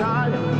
God.